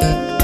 Música